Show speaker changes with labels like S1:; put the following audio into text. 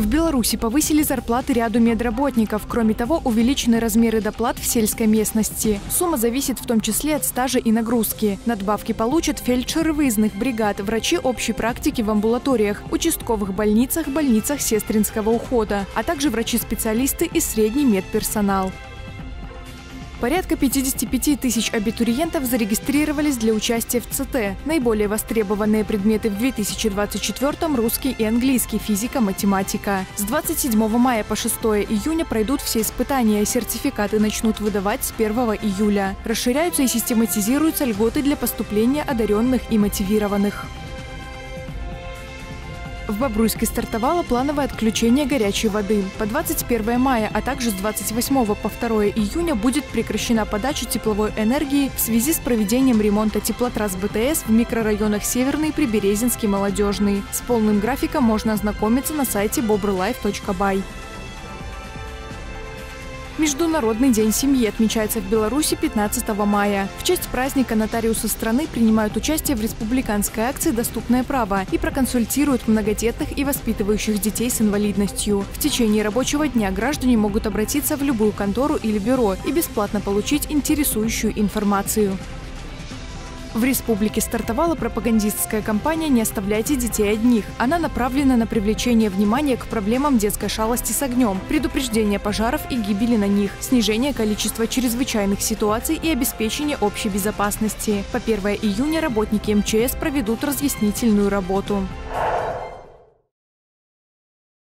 S1: В Беларуси повысили зарплаты ряду медработников. Кроме того, увеличены размеры доплат в сельской местности. Сумма зависит в том числе от стажа и нагрузки. Надбавки получат фельдшеры выездных бригад, врачи общей практики в амбулаториях, участковых больницах, больницах сестринского ухода, а также врачи-специалисты и средний медперсонал. Порядка 55 тысяч абитуриентов зарегистрировались для участия в ЦТ. Наиболее востребованные предметы в 2024 – русский и английский, физика, математика. С 27 мая по 6 июня пройдут все испытания. Сертификаты начнут выдавать с 1 июля. Расширяются и систематизируются льготы для поступления одаренных и мотивированных. В Бобруйске стартовало плановое отключение горячей воды. По 21 мая, а также с 28 по 2 июня будет прекращена подача тепловой энергии в связи с проведением ремонта теплотрасс БТС в микрорайонах Северный, Приберезинский, Молодежный. С полным графиком можно ознакомиться на сайте bobrlife.by. Международный день семьи отмечается в Беларуси 15 мая. В честь праздника нотариусы страны принимают участие в республиканской акции «Доступное право» и проконсультируют многодетных и воспитывающих детей с инвалидностью. В течение рабочего дня граждане могут обратиться в любую контору или бюро и бесплатно получить интересующую информацию. В республике стартовала пропагандистская кампания «Не оставляйте детей одних». Она направлена на привлечение внимания к проблемам детской шалости с огнем, предупреждение пожаров и гибели на них, снижение количества чрезвычайных ситуаций и обеспечение общей безопасности. По 1 июня работники МЧС проведут разъяснительную работу.